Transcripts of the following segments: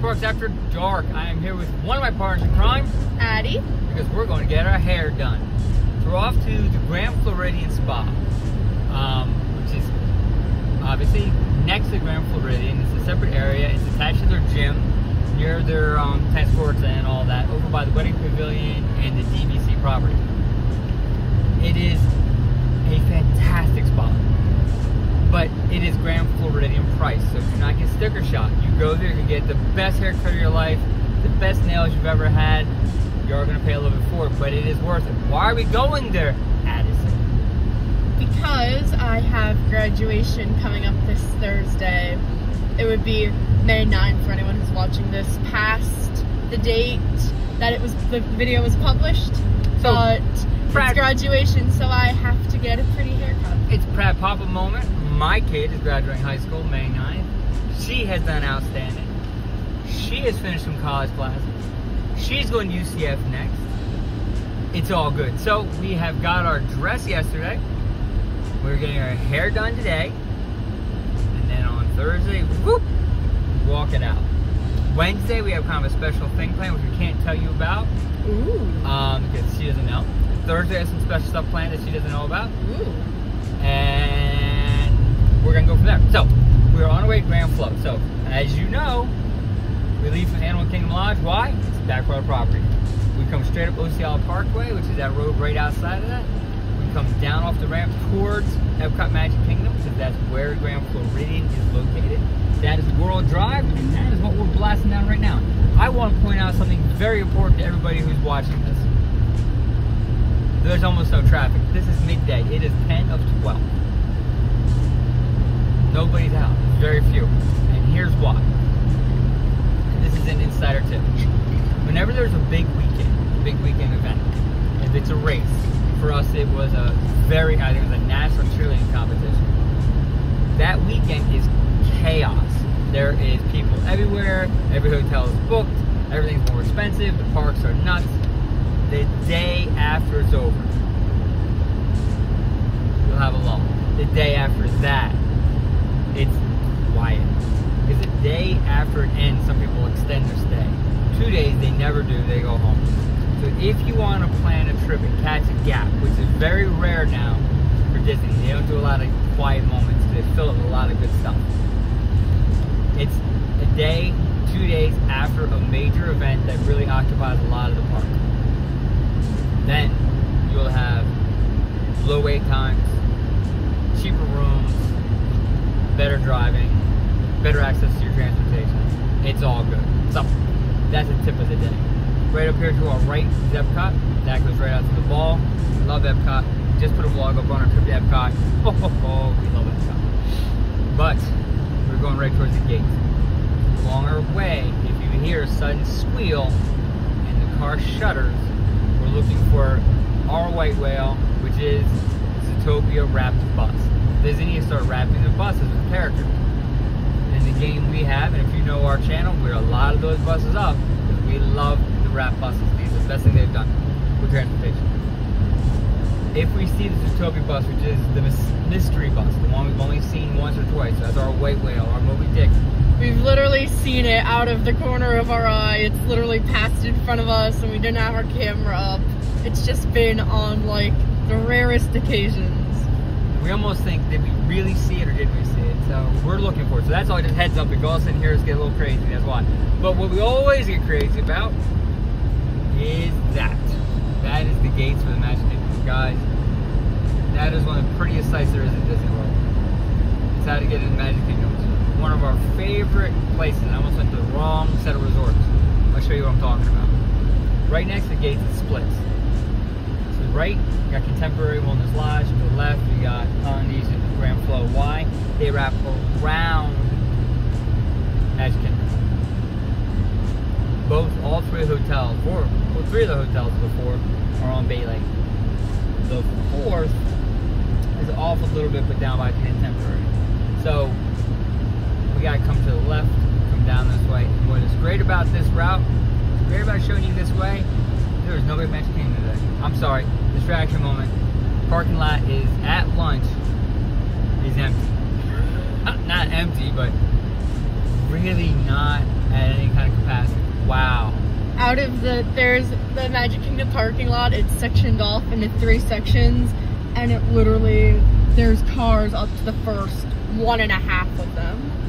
Parks After Dark. I am here with one of my partners in crime Addie. because we're going to get our hair done. So we're off to the Grand Floridian Spa, um, which is obviously next to the Grand Floridian. It's a separate area. It's attached to their gym, near their um, tennis courts and all that, over by the Wedding Pavilion and the DVC property. It is a fantastic spot, but it is Grand Floridian price, so do not get sticker shock. You go there, you get the best haircut of your life, the best nails you've ever had. You are going to pay a little bit for it, but it is worth it. Why are we going there, Addison? Because I have graduation coming up this Thursday. It would be May 9th for anyone who's watching this past the date that it was the video was published. So, but it's graduation, so I have to get a pretty Pratt Papa moment. My kid is graduating high school May 9th. She has done outstanding. She has finished some college classes. She's going to UCF next. It's all good. So we have got our dress yesterday. We're getting our hair done today. And then on Thursday, whoop, walk it out. Wednesday we have kind of a special thing planned which we can't tell you about Ooh. um, because she doesn't know. Thursday has some special stuff planned that she doesn't know about Ooh. And we're gonna go from there. So we're on our way to Grand Flow. So as you know, we leave from Animal Kingdom Lodge. Why? It's back road property. We come straight up Osceola Parkway, which is that road right outside of that. We come down off the ramp towards Epcot Magic Kingdom, because that's where Grand Floridian is located. That is World Drive, and that is what we're blasting down right now. I want to point out something very important to everybody who's watching this. There's almost no traffic. This is midday. It is 10 of 12. Nobody's out. Very few. And here's why. This is an insider tip. Whenever there's a big weekend, big weekend event, if it's a race, for us it was a very, think it was a national cheerleading competition. That weekend is chaos. There is people everywhere. Every hotel is booked. Everything's more expensive. The parks are nuts. The day after it's over, you'll have a lull. The day after that, it's quiet. Because the day after it ends, some people extend their stay. Two days, they never do. They go home. So if you want to plan a trip and catch a gap, which is very rare now for Disney, they don't do a lot of quiet moments. They fill it with a lot of good stuff. It's a day, two days after a major event that really occupies a lot of the park. Then you'll have low wait times, cheaper rooms, better driving, better access to your transportation. It's all good. So that's a tip of the day. Right up here to our right is Epcot. That goes right out to the ball. Love Epcot. Just put a vlog up on our trip to Epcot. Oh, oh, oh, we love Epcot. But we're going right towards the gate. Along our way, if you hear a sudden squeal and the car shutters, we're looking for our white whale, which is Zootopia wrapped bus. Disney needs to start wrapping the buses with characters. In the game we have, and if you know our channel, we're a lot of those buses up we love the wrap buses. These are the best thing they've done with transportation. If we see the Zootopia bus, which is the mystery bus, the one we've only seen once or twice, that's our white whale, our Moby Dick. We've literally seen it out of the corner of our eye. It's literally passed in front of us and we didn't have our camera up. It's just been on like the rarest occasions. We almost think, did we really see it or did we see it? So we're looking for it. So that's all just heads up. If all of a sudden get a little crazy, that's why. But what we always get crazy about is that. That is the gates for the Magic Kingdom. Guys, that is one of the prettiest sights there is in Disney World. It's how to get into Magic Kingdom. It's one of our favorite places. I almost went to the wrong set of resorts. I'll show you what I'm talking about. Right next to the gates, it splits. To the right, you got Contemporary Wilderness Lodge. To the left, you got Colonies and Grand Flow. Why? They wrap around Kingdom. Both, all three hotels, four, well, three of the hotels before are on Bay Lake. The fourth is off a little bit, but down by Contemporary. So we gotta come to the left, come down this way. What is great about this route, great about showing you this way, there is nobody Kingdom today. I'm sorry, distraction moment. Parking lot is at lunch is empty. Uh, not empty, but really not at any kind of capacity. Wow. Out of the there's the Magic Kingdom parking lot. It's sectioned off into three sections, and it literally there's cars up to the first one and a half of them.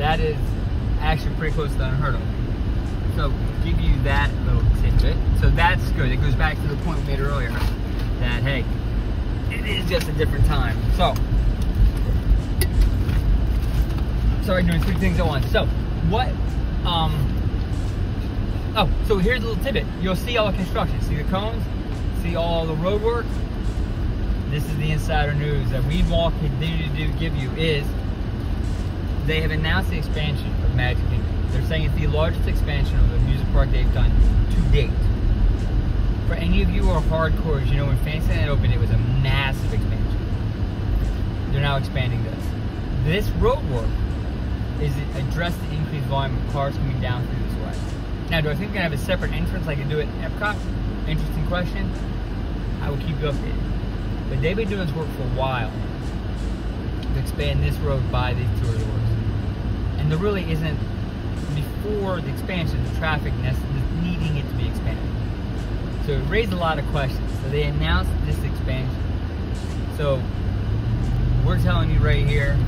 That is actually pretty close to unheard of. So give you that little tidbit. So that's good. It goes back to the point we made earlier that hey, it is just a different time. So sorry, doing three things at once. So what? Um. Oh, so here's a little tidbit. You'll see all the construction. See the cones. See all the road work. This is the insider news that we will continue to give you is they have announced the expansion of Magic Kingdom. They're saying it's the largest expansion of the music park they've done to date. For any of you who are hardcores, you know when Fantasyland opened, it was a massive expansion. They're now expanding this. This road work is addressed the increased volume of cars coming down through this way. Now, do I think gonna have a separate entrance like they do at Epcot? Interesting question. I will keep you updated. But they've been doing this work for a while to expand this road by these tour doors. And there really isn't before the expansion, the traffic needing it to be expanded. So it raised a lot of questions. So they announced this expansion. So we're telling you right here,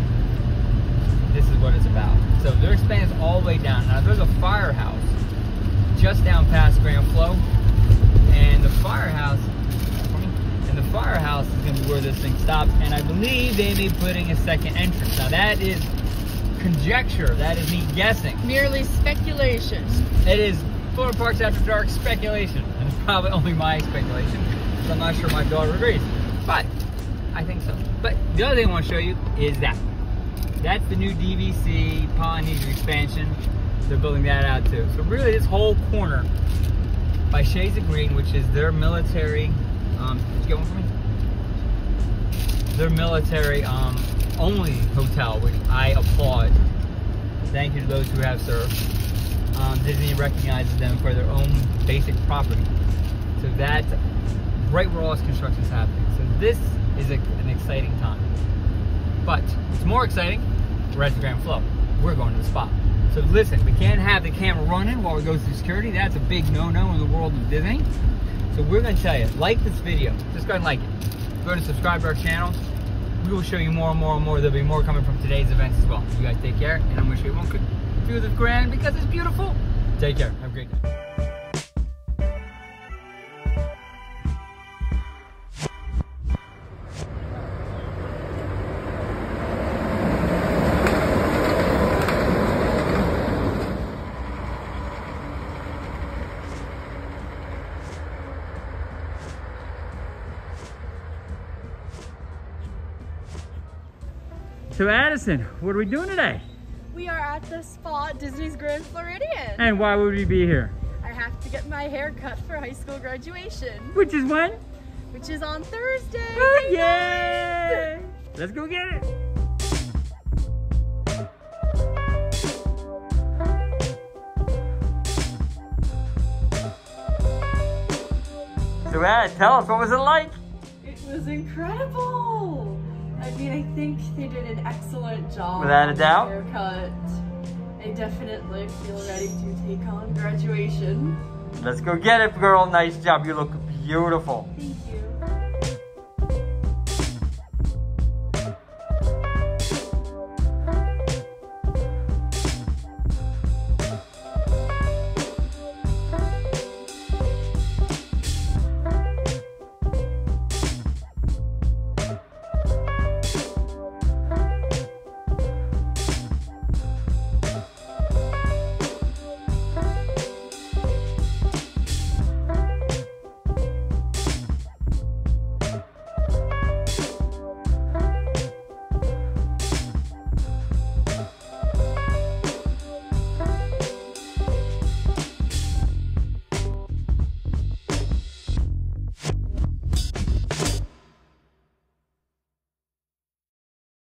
this is what it's about. So they're expanding all the way down. Now there's a firehouse just down past Grand Flow, and the firehouse, and the firehouse is going to be where this thing stops. And I believe they may be putting a second entrance. Now that is conjecture. That is me guessing. Merely speculation. It is Florida Parks After Dark speculation. And it's probably only my speculation. So I'm not sure my daughter agrees. But I think so. But the other thing I want to show you is that. That's the new DVC Polynesian expansion. They're building that out too. So really this whole corner by Shades of Green, which is their military, um, did you get one for me? Their military um, only hotel, which I applaud. Thank you to those who have served. Um, Disney recognizes them for their own basic property. So that's right where all this construction is happening. So this is a, an exciting time. But it's more exciting, Grand Flow. We're going to the spot. So listen, we can't have the camera running while we go through security. That's a big no-no in the world of Disney. So we're going to tell you, like this video. Just go and like it. Go and subscribe to our channel we will show you more and more and more. There'll be more coming from today's events as well. You guys take care, and I'm gonna show you one quick view of the Grand because it's beautiful. Take care. Have a great day. So Addison, what are we doing today? We are at the spot, Disney's Grand Floridian. And why would we be here? I have to get my hair cut for high school graduation. Which is when? Which is on Thursday. Oh, yay! Let's go get it. So Ed, tell us, what was it like? It was incredible. I mean, I think they did an excellent job. Without a doubt. Haircut. I definitely feel ready to take on graduation. Let's go get it, girl. Nice job. You look beautiful.